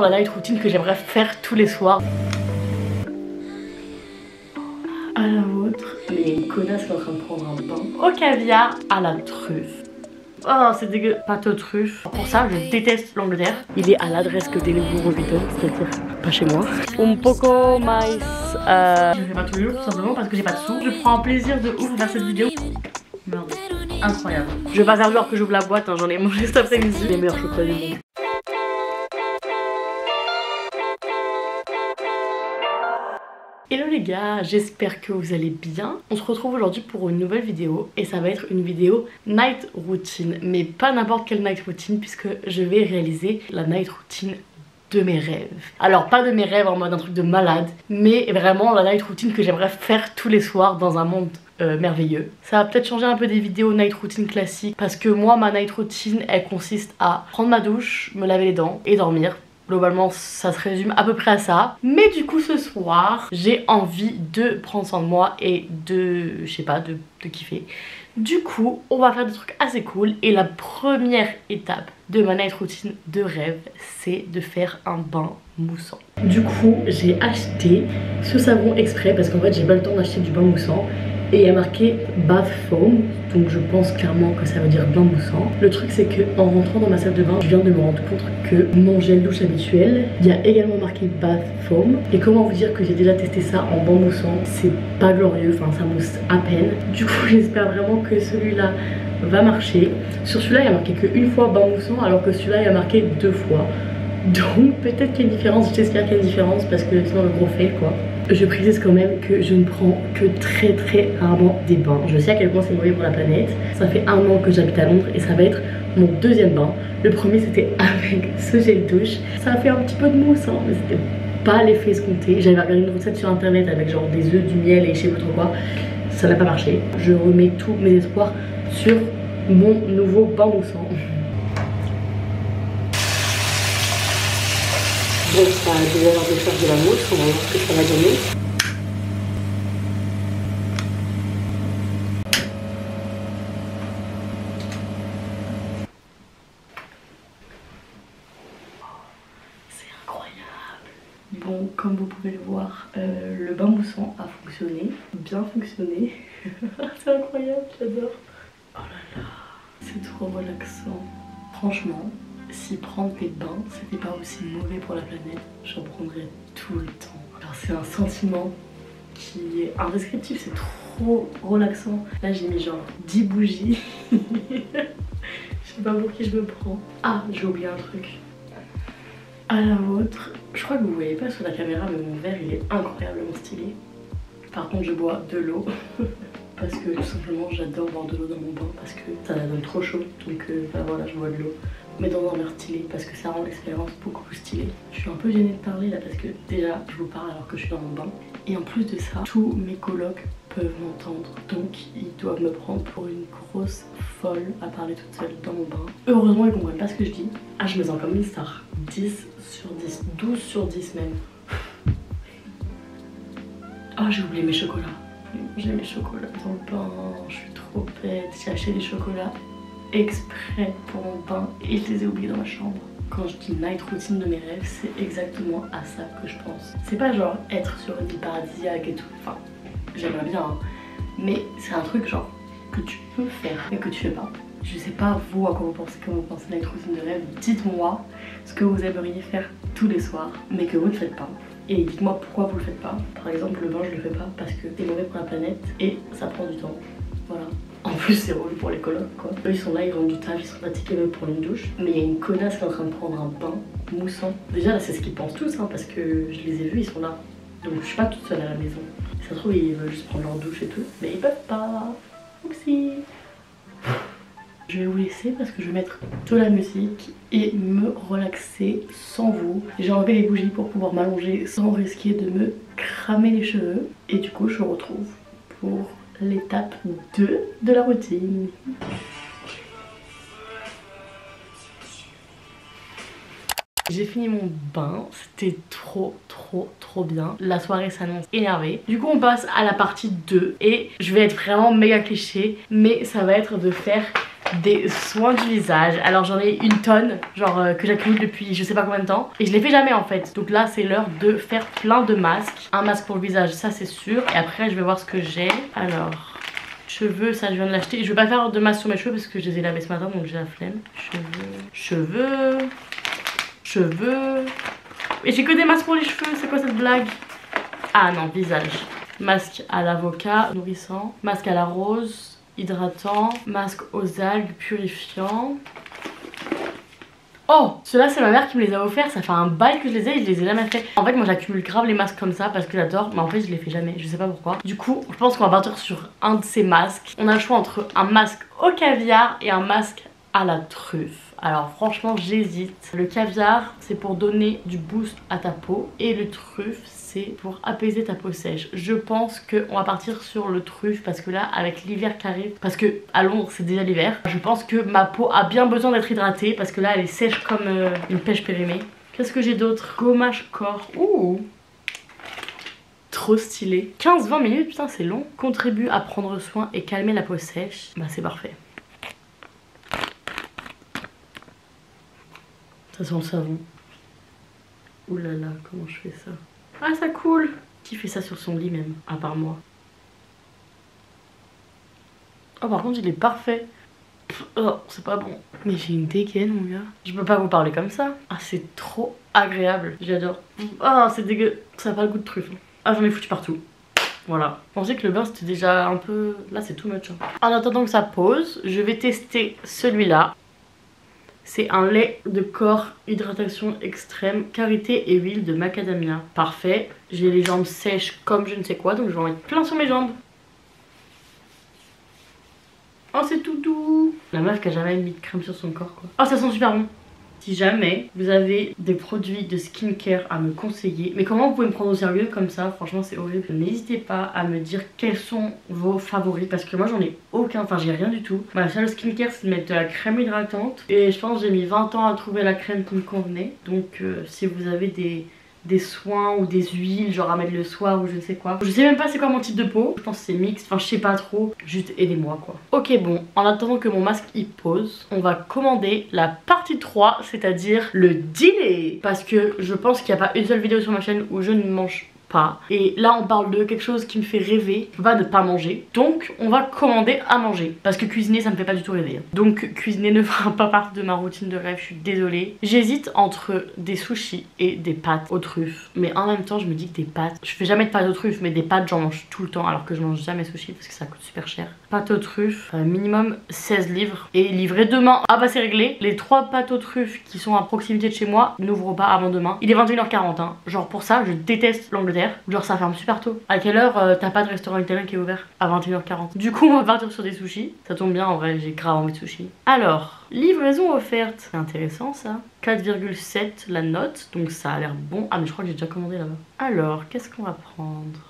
La night routine que j'aimerais faire tous les soirs. À la vôtre. Mais il y a une connasse qui est en train de prendre un bain. Au caviar à la truffe. Oh, c'est dégueu. Pâte aux truffes. Pour ça, je déteste l'Angleterre. Il est à l'adresse que Deliveroo Vito, c'est-à-dire pas chez moi. Un poco mais. Euh... Je fais pas tous les jours, tout simplement parce que j'ai pas de sous. Je prends un plaisir de ouf faire cette vidéo. Merde. Incroyable. Je vais pas faire genre que j'ouvre la boîte, hein, j'en ai mangé cet après-midi. Les meilleurs chocolats du monde. Hello les gars, j'espère que vous allez bien. On se retrouve aujourd'hui pour une nouvelle vidéo et ça va être une vidéo night routine, mais pas n'importe quelle night routine puisque je vais réaliser la night routine de mes rêves. Alors pas de mes rêves en mode un truc de malade, mais vraiment la night routine que j'aimerais faire tous les soirs dans un monde euh, merveilleux. Ça va peut-être changer un peu des vidéos night routine classiques parce que moi ma night routine elle consiste à prendre ma douche, me laver les dents et dormir Globalement, ça se résume à peu près à ça. Mais du coup, ce soir, j'ai envie de prendre soin de moi et de, je sais pas, de, de kiffer. Du coup, on va faire des trucs assez cool. Et la première étape de ma night routine de rêve, c'est de faire un bain moussant. Du coup, j'ai acheté ce savon exprès parce qu'en fait, j'ai pas le temps d'acheter du bain moussant et il y a marqué bath foam donc je pense clairement que ça veut dire bain moussant. Le truc c'est que en rentrant dans ma salle de bain je viens de me rendre compte que mon gel douche habituel il y a également marqué bath foam. Et comment vous dire que j'ai déjà testé ça en bain moussant? C'est pas glorieux enfin ça mousse à peine. Du coup j'espère vraiment que celui-là va marcher. Sur celui-là il y a marqué qu'une fois bain moussant alors que celui-là il y a marqué deux fois. Donc peut-être qu'il y a une différence j'espère qu'il y a une différence parce que sinon le gros fail quoi je précise quand même que je ne prends que très très rarement des bains. Je sais à quel point c'est mauvais pour la planète. Ça fait un an que j'habite à Londres et ça va être mon deuxième bain. Le premier c'était avec ce gel douche. Ça a fait un petit peu de mousse, hein, mais c'était pas l'effet escompté. J'avais regardé une recette sur internet avec genre des œufs, du miel et je sais pas trop quoi. Ça n'a pas marché. Je remets tous mes espoirs sur mon nouveau bain moussant. Bon, ça a déjà l'air de faire de la mousse, on va voir ce que ça va donner. C'est incroyable Bon, comme vous pouvez le voir, euh, le bain moussant a fonctionné, bien fonctionné. c'est incroyable, j'adore. Oh là là, c'est trop relaxant. Franchement, si prendre des bains c'était pas aussi mauvais pour la planète, j'en prendrais tout le temps. c'est un sentiment qui est indescriptible, c'est trop relaxant. Là j'ai mis genre 10 bougies. je sais pas pour qui je me prends. Ah, j'ai oublié un truc. À la vôtre, je crois que vous voyez pas sur la caméra mais mon verre il est incroyablement stylé. Par contre je bois de l'eau. parce que tout simplement j'adore boire de l'eau dans mon bain parce que ça la donne trop chaud donc euh, bah voilà je bois de l'eau mais dans un verre stylé parce que ça rend l'expérience beaucoup plus stylée. Je suis un peu gênée de parler là parce que déjà je vous parle alors que je suis dans mon bain et en plus de ça tous mes colocs peuvent m'entendre donc ils doivent me prendre pour une grosse folle à parler toute seule dans mon bain. Heureusement ils comprennent pas ce que je dis. Ah je me sens comme une star. 10 sur 10, 12 sur 10 même. Oh j'ai oublié mes chocolats. J'ai mes chocolats dans le bain, je suis trop bête. J'ai acheté des chocolats exprès pour mon bain et je les ai oubliés dans ma chambre. Quand je dis night routine de mes rêves, c'est exactement à ça que je pense. C'est pas genre être sur une île paradisiaque et tout, enfin j'aimerais bien, hein. mais c'est un truc genre que tu peux faire et que tu fais pas. Je sais pas vous à quoi vous pensez quand vous pensez night routine de rêve, dites-moi ce que vous aimeriez faire tous les soirs mais que vous ne faites pas. Et dites-moi pourquoi vous le faites pas. Par exemple, le bain, je le fais pas parce que c'est mauvais pour la planète et ça prend du temps. Voilà. Plus, c'est relou pour les colocs, quoi. Eux, ils sont là, ils rendent du taf, ils sont fatigués même pour une douche. Mais il y a une connasse qui est en train de prendre un bain moussant. Déjà, là, c'est ce qu'ils pensent tous, hein, parce que je les ai vus, ils sont là. Donc, je suis pas toute seule à la maison. Ça se trouve, ils veulent juste prendre leur douche et tout. Mais ils peuvent pas. Oupsie. Je vais vous laisser parce que je vais mettre de la musique et me relaxer sans vous. J'ai enlevé les bougies pour pouvoir m'allonger sans risquer de me cramer les cheveux. Et du coup, je retrouve pour l'étape 2 de la routine. J'ai fini mon bain, c'était trop trop trop bien. La soirée s'annonce énervée. Du coup on passe à la partie 2 et je vais être vraiment méga cliché mais ça va être de faire des soins du visage. Alors j'en ai une tonne, genre euh, que j'accumule depuis je sais pas combien de temps. Et je les fais jamais en fait. Donc là c'est l'heure de faire plein de masques. Un masque pour le visage, ça c'est sûr. Et après je vais voir ce que j'ai. Alors... Cheveux, ça je viens de l'acheter. Je vais pas faire de masque sur mes cheveux parce que je les ai lavés ce matin donc j'ai la flemme. Cheveux, cheveux, cheveux. Et j'ai que des masques pour les cheveux, c'est quoi cette blague? Ah non, visage. Masque à l'avocat, nourrissant. Masque à la rose, hydratant. Masque aux algues, purifiant. Oh Ceux-là c'est ma mère qui me les a offerts, ça fait un bail que je les ai et je les ai jamais fait. En fait moi j'accumule grave les masques comme ça parce que j'adore, mais en fait je les fais jamais, je sais pas pourquoi. Du coup je pense qu'on va partir sur un de ces masques. On a le choix entre un masque au caviar et un masque à la truffe. Alors franchement j'hésite. Le caviar c'est pour donner du boost à ta peau et le truffe pour apaiser ta peau sèche. Je pense qu'on va partir sur le truffe parce que là avec l'hiver qui arrive, parce que à Londres c'est déjà l'hiver, je pense que ma peau a bien besoin d'être hydratée parce que là elle est sèche comme euh, une pêche périmée. Qu'est-ce que j'ai d'autre? Gommage corps. Ouh Trop stylé. 15-20 minutes, putain c'est long. Contribue à prendre soin et calmer la peau sèche. Bah c'est parfait. Ça sent le savon. Ouh là là, comment je fais ça? Ah, ça coule Qui fait ça sur son lit même, à part moi? Oh, par contre, il est parfait. oh, c'est pas bon. Mais j'ai une dégaine, mon gars. Je peux pas vous parler comme ça. Ah, c'est trop agréable. J'adore. Ah, oh, c'est dégueu. Ça a pas le goût de truffe. Ah, j'en ai foutu partout. Voilà. Je pensais que le beurre c'était déjà un peu... Là c'est tout much. Hein. En attendant que ça pose, je vais tester celui-là. C'est un lait de corps, hydratation extrême, carité et huile de macadamia. Parfait. J'ai les jambes sèches comme je ne sais quoi, donc je vais en mettre plein sur mes jambes. Oh, c'est tout doux. La meuf qui a jamais mis de crème sur son corps, quoi. Oh, ça sent super bon. Si jamais vous avez des produits de skincare à me conseiller, mais comment vous pouvez me prendre au sérieux comme ça Franchement c'est horrible. N'hésitez pas à me dire quels sont vos favoris parce que moi j'en ai aucun, enfin j'ai rien du tout. Ma seule skincare c'est de mettre de la crème hydratante et je pense j'ai mis 20 ans à trouver la crème qui me convenait. Donc euh, si vous avez des des soins ou des huiles genre à mettre le soir ou je ne sais quoi. Je sais même pas c'est quoi mon type de peau. Je pense que c'est mix, enfin je sais pas trop. Juste aidez-moi quoi. Ok bon, en attendant que mon masque y pose, on va commander la partie 3, c'est-à-dire le dîner. Parce que je pense qu'il n'y a pas une seule vidéo sur ma chaîne où je ne mange Et là on parle de quelque chose qui me fait rêver, je peux pas ne pas manger. Donc on va commander à manger. Parce que cuisiner ça me fait pas du tout rêver. Donc cuisiner ne fera pas partie de ma routine de rêve, je suis désolée. J'hésite entre des sushis et des pâtes aux truffes. Mais en même temps je me dis que des pâtes, je fais jamais de pâtes aux truffes mais des pâtes j'en mange tout le temps alors que je mange jamais sushi parce que ça coûte super cher. Pâtes aux truffes, euh, minimum 16 livres et livré demain. Ah bah c'est réglé. Les trois pâtes aux truffes qui sont à proximité de chez moi n'ouvrent pas avant demain. Il est 21h40 hein. Genre pour ça je déteste l'Angleterre Genre ça ferme super tôt. À quelle heure euh, t'as pas de restaurant italien qui est ouvert? À 21h40. Du coup on va partir sur des sushis. Ça tombe bien en vrai j'ai grave envie de sushis. Alors, livraison offerte. C'est intéressant ça. 4,7 la note. Donc ça a l'air bon. Ah mais je crois que j'ai déjà commandé là-bas. Alors, qu'est-ce qu'on va prendre?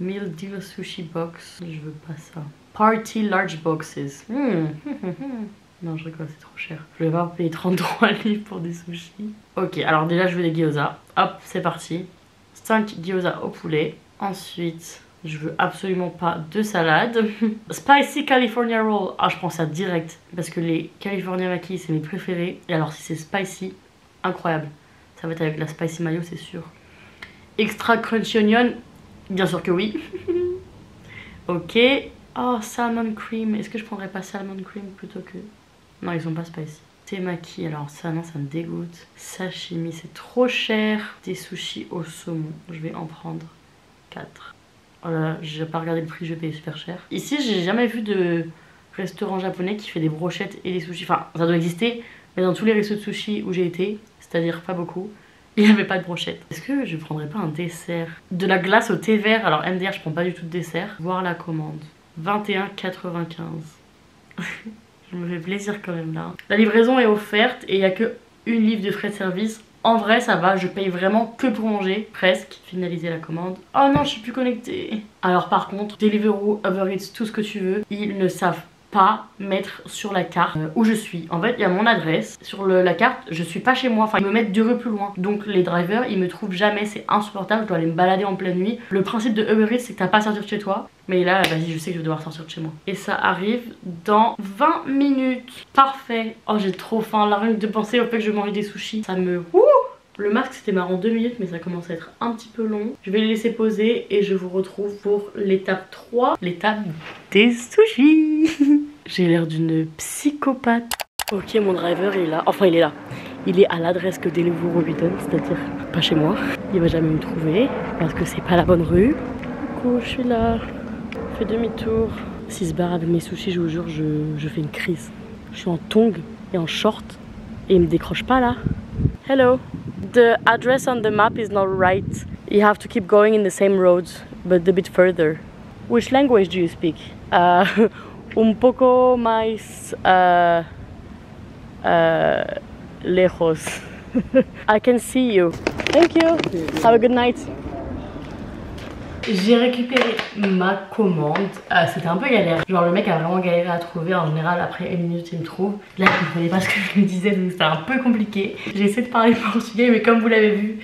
Meal deal sushi box. Je veux pas ça. Party large boxes. Hmm. Non, je rigole, c'est trop cher. Je vais pas payer 33 livres pour des sushis. Ok, alors déjà, je veux des gyoza. Hop, c'est parti. 5 gyoza au poulet. Ensuite, je veux absolument pas de salade. Spicy California Roll. Ah, je prends ça direct. Parce que les California Maki, c'est mes préférés. Et alors, si c'est spicy, incroyable. Ça va être avec la spicy mayo, c'est sûr. Extra crunchy onion. Bien sûr que oui. ok. Oh, salmon cream. Est-ce que je prendrais pas salmon cream plutôt que... Non, ils sont pas spicy. Temaki, alors ça, non, ça me dégoûte. Sashimi, c'est trop cher. Des sushis au saumon, je vais en prendre 4. Oh là, j'ai pas regardé le prix, je vais payer super cher. Ici, j'ai jamais vu de restaurant japonais qui fait des brochettes et des sushis. Enfin, ça doit exister, mais dans tous les restos de sushis où j'ai été, c'est-à-dire pas beaucoup, il n'y avait pas de brochette. Est-ce que je prendrais pas un dessert? De la glace au thé vert. Alors MDR, je prends pas du tout de dessert. Voir la commande. 21,95. Je me fais plaisir quand même là. La livraison est offerte et il n'y a que une livre de frais de service. En vrai ça va, je paye vraiment que pour manger, presque. Finaliser la commande. Oh non, je suis plus connectée. Alors par contre, Deliveroo, Uber Eats, tout ce que tu veux, ils ne savent pas mettre sur la carte euh, où je suis. En fait, il y a mon adresse. Sur la carte, je suis pas chez moi. Enfin, ils me mettent deux rues plus loin. Donc, les drivers, ils me trouvent jamais. C'est insupportable. Je dois aller me balader en pleine nuit. Le principe de Uber Eats, c'est que t'as pas à sortir de chez toi. Mais là, vas-y, je sais que je vais devoir sortir de chez moi. Et ça arrive dans 20 minutes. Parfait. Oh, j'ai trop faim. La rien de penser au fait que je mange des sushis, ça me... le masque c'était marrant 2 minutes mais ça commence à être un petit peu long. Je vais les laisser poser et je vous retrouve pour l'étape 3, l'étape des sushis. J'ai l'air d'une psychopathe. Ok mon driver est là, enfin il est là. Il est à l'adresse que Deliveroo lui donne, c'est-à-dire pas chez moi. Il va jamais me trouver parce que c'est pas la bonne rue. Du coup je suis là, je fais demi-tour. S'il se barre avec mes sushis je vous jure je, fais une crise. Je suis en tongs et en short et il me décroche pas là. Hello the address on the map is not right. You have to keep going in the same roads, but a bit further. Which language do you speak? Uh, un poco más uh, uh, lejos. I can see you. Thank you. Have a good night. J'ai récupéré ma commande. Euh, C'était un peu galère. Genre le mec a vraiment galéré à trouver. En général après une minute il me trouve. Là il comprenait pas ce que je lui disais donc c'était un peu compliqué. J'ai essayé de parler portugais mais comme vous l'avez vu,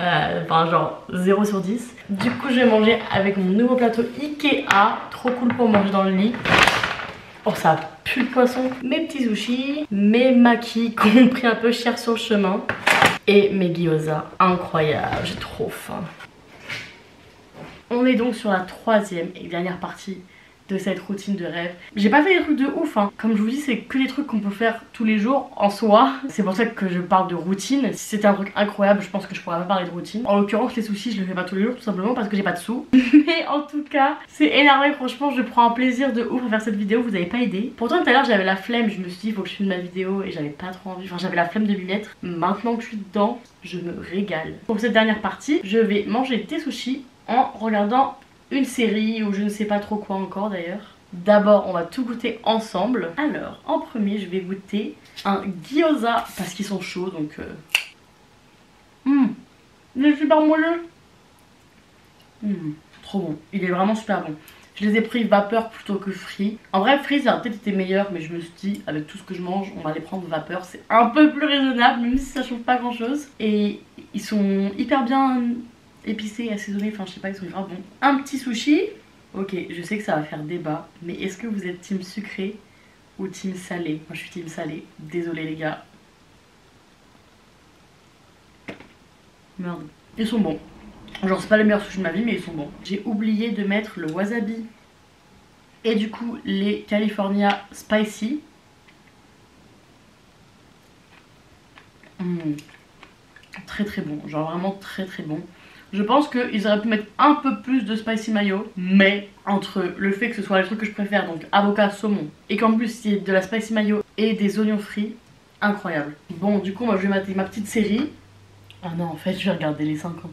euh, genre 0 sur 10. Du coup je vais manger avec mon nouveau plateau Ikea. Trop cool pour manger dans le lit. Oh ça pue le poisson. Mes petits sushis, mes maquis qui ont pris un peu cher sur le chemin. Et mes gyoza. Incroyable, j'ai trop faim. On est donc sur la troisième et dernière partie de cette routine de rêve. J'ai pas fait des trucs de ouf, hein. comme je vous dis, c'est que des trucs qu'on peut faire tous les jours en soi. C'est pour ça que je parle de routine. Si c'était un truc incroyable, je pense que je pourrais pas parler de routine. En l'occurrence, les soucis, je le fais pas tous les jours, tout simplement parce que j'ai pas de sous. Mais en tout cas, c'est énervé, franchement, je prends un plaisir de ouf à faire cette vidéo, vous avez pas aidé. Pourtant, tout à l'heure, j'avais la flemme, je me suis dit, faut que je filme ma vidéo et j'avais pas trop envie. Enfin, j'avais la flemme de m'y mettre. Maintenant que je suis dedans, je me régale. Pour cette dernière partie, je vais manger des sushis en regardant une série ou je ne sais pas trop quoi encore d'ailleurs. D'abord, on va tout goûter ensemble. Alors, en premier, je vais goûter un gyoza parce qu'ils sont chauds donc. Hum, il est super moelleux. Hum, trop bon. Il est vraiment super bon. Je les ai pris vapeur plutôt que frit. En vrai, frit, ça aurait peut-être été meilleur, mais je me suis dit, avec tout ce que je mange, on va les prendre vapeur. C'est un peu plus raisonnable, même si ça change pas grand chose. Et ils sont hyper bien épicé, assaisonné, enfin je sais pas, ils sont grave bons. Un petit sushi, ok, je sais que ça va faire débat, mais est-ce que vous êtes team sucré ou team salé? Moi je suis team salé, désolé les gars. Merde, ils sont bons. Genre c'est pas les meilleurs sushis de ma vie mais ils sont bons. J'ai oublié de mettre le wasabi et du coup les California Spicy. Mmh. Très très bon, genre vraiment très très bon. Je pense qu'ils auraient pu mettre un peu plus de spicy mayo, mais entre le fait que ce soit les trucs que je préfère, donc avocat, saumon, et qu'en plus il de la spicy mayo et des oignons frits, incroyable. Bon, du coup, moi je vais mater ma petite série. Ah non, en fait, je vais regarder les 50.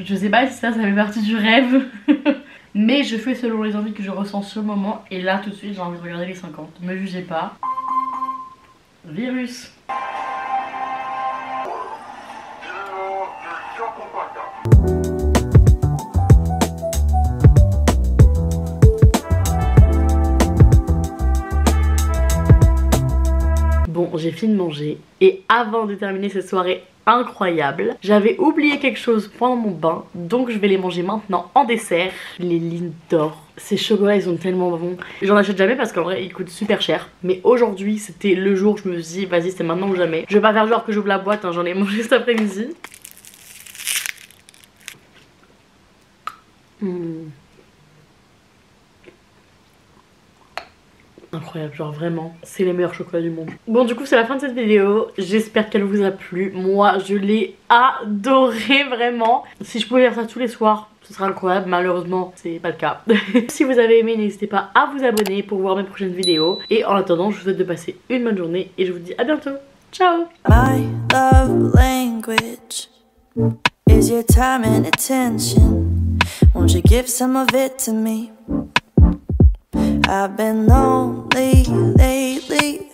Je sais pas si ça, ça fait partie du rêve. mais je fais selon les envies que je ressens le moment. Et là, tout de suite, j'ai envie de regarder les 50. Me jugez pas. Virus. Bon, j'ai fini de manger et avant de terminer cette soirée incroyable, j'avais oublié quelque chose pendant mon bain, donc je vais les manger maintenant en dessert. Les lignes d'or. Ces chocolats, ils sont tellement bons. J'en achète jamais parce qu'en vrai, ils coûtent super cher. Mais aujourd'hui, c'était le jour où je me suis dit, vas-y, c'est maintenant ou jamais. Je vais pas faire genre que j'ouvre la boîte, hein, j'en ai mangé cet après-midi. Mmh. Incroyable, genre vraiment, c'est les meilleurs chocolats du monde. Bon du coup c'est la fin de cette vidéo, j'espère qu'elle vous a plu. Moi je l'ai adoré vraiment. Si je pouvais faire ça tous les soirs, ce serait incroyable, malheureusement c'est pas le cas. si vous avez aimé, n'hésitez pas à vous abonner pour voir mes prochaines vidéos. Et en attendant, je vous souhaite de passer une bonne journée et je vous dis à bientôt. Ciao My love language is your time and attention. Won't you give some of it to me? I've been lonely lately